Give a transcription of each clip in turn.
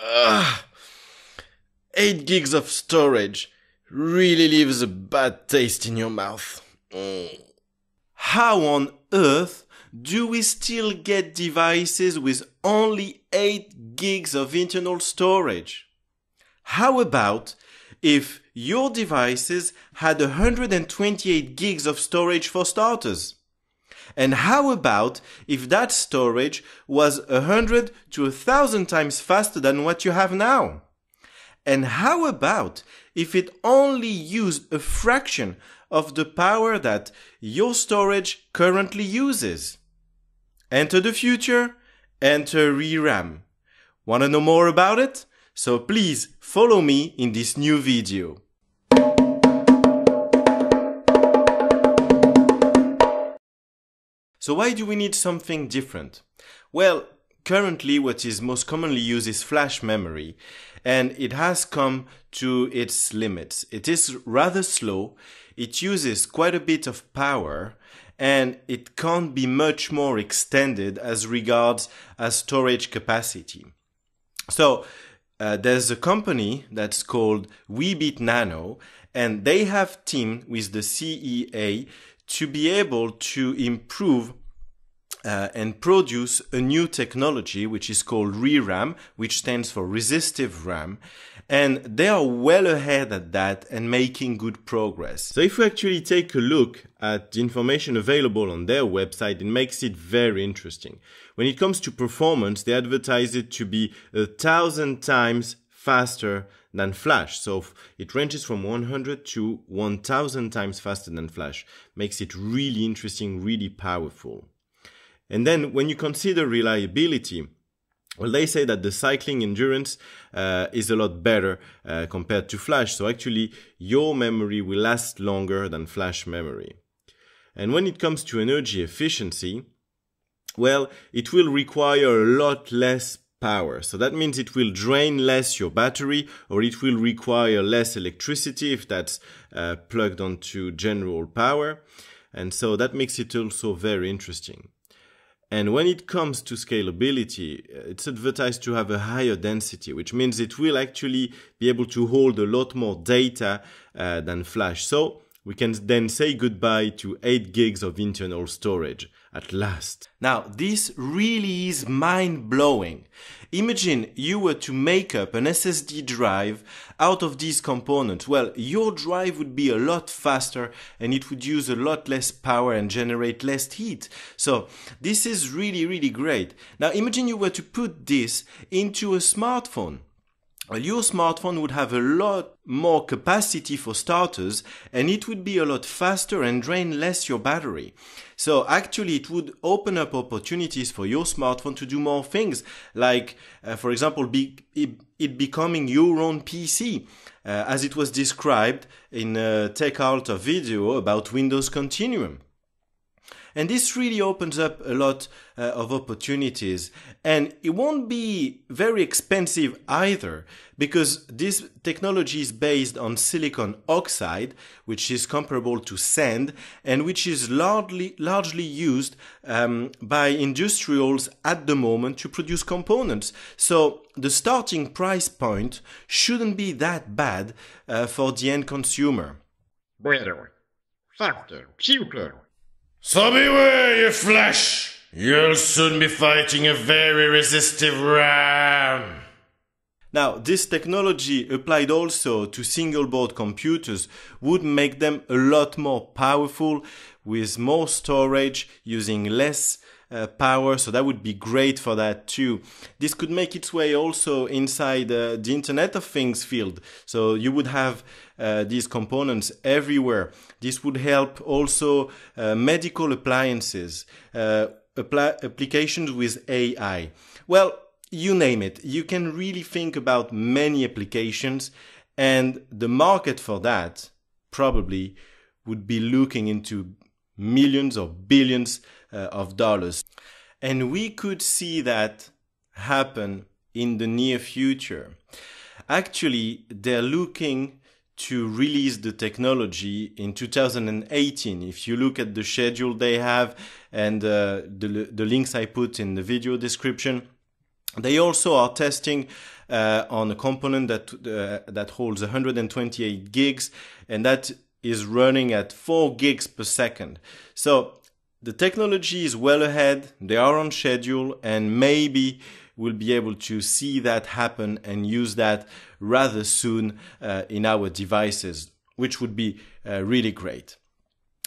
Ah. 8 gigs of storage really leaves a bad taste in your mouth. How on earth do we still get devices with only 8 gigs of internal storage? How about if your devices had 128 gigs of storage for starters? And how about if that storage was 100 to 1000 times faster than what you have now? And how about if it only used a fraction of the power that your storage currently uses? Enter the future, enter ReRAM. Wanna know more about it? So please follow me in this new video. So why do we need something different? Well, currently what is most commonly used is flash memory and it has come to its limits. It is rather slow, it uses quite a bit of power and it can't be much more extended as regards as storage capacity. So uh, there's a company that's called Weebit Nano and they have teamed with the CEA to be able to improve uh, and produce a new technology which is called ReRAM, which stands for resistive RAM. And they are well ahead at that and making good progress. So if we actually take a look at the information available on their website, it makes it very interesting. When it comes to performance, they advertise it to be a thousand times faster than Flash. So it ranges from 100 to 1000 times faster than Flash. Makes it really interesting, really powerful. And then when you consider reliability, well, they say that the cycling endurance uh, is a lot better uh, compared to flash. So actually, your memory will last longer than flash memory. And when it comes to energy efficiency, well, it will require a lot less power. So that means it will drain less your battery or it will require less electricity if that's uh, plugged onto general power. And so that makes it also very interesting. And when it comes to scalability, uh, it's advertised to have a higher density, which means it will actually be able to hold a lot more data uh, than Flash. So we can then say goodbye to 8 gigs of internal storage at last. Now, this really is mind blowing. Imagine you were to make up an SSD drive out of these components. Well, your drive would be a lot faster and it would use a lot less power and generate less heat. So this is really, really great. Now, imagine you were to put this into a smartphone. Your smartphone would have a lot more capacity for starters and it would be a lot faster and drain less your battery. So actually it would open up opportunities for your smartphone to do more things like, uh, for example, be, it, it, becoming your own PC. Uh, as it was described in a Altar video about Windows Continuum. And this really opens up a lot uh, of opportunities. And it won't be very expensive either, because this technology is based on silicon oxide, which is comparable to sand, and which is largely, largely used um, by industrials at the moment to produce components. So the starting price point shouldn't be that bad uh, for the end consumer. Better, faster, cheaper. So beware, you flash! You'll soon be fighting a very resistive RAM. Now, this technology applied also to single board computers would make them a lot more powerful with more storage using less uh, power, so that would be great for that too. This could make its way also inside uh, the Internet of Things field, so you would have uh, these components everywhere. This would help also uh, medical appliances, uh, apply applications with AI. Well, you name it. You can really think about many applications, and the market for that probably would be looking into millions or billions of dollars. And we could see that happen in the near future. Actually, they're looking to release the technology in 2018. If you look at the schedule they have and uh, the, the links I put in the video description, they also are testing uh, on a component that uh, that holds 128 gigs, and that is running at 4 gigs per second. So the technology is well ahead. They are on schedule, and maybe we'll be able to see that happen and use that rather soon uh, in our devices, which would be uh, really great.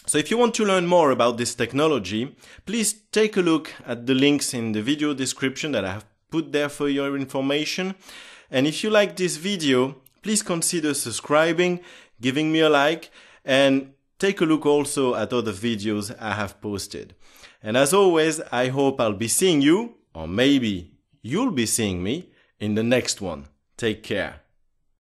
So if you want to learn more about this technology, please take a look at the links in the video description that I have put there for your information. And if you like this video, please consider subscribing, giving me a like, and take a look also at other videos I have posted. And as always, I hope I'll be seeing you, or maybe you'll be seeing me, in the next one. Take care.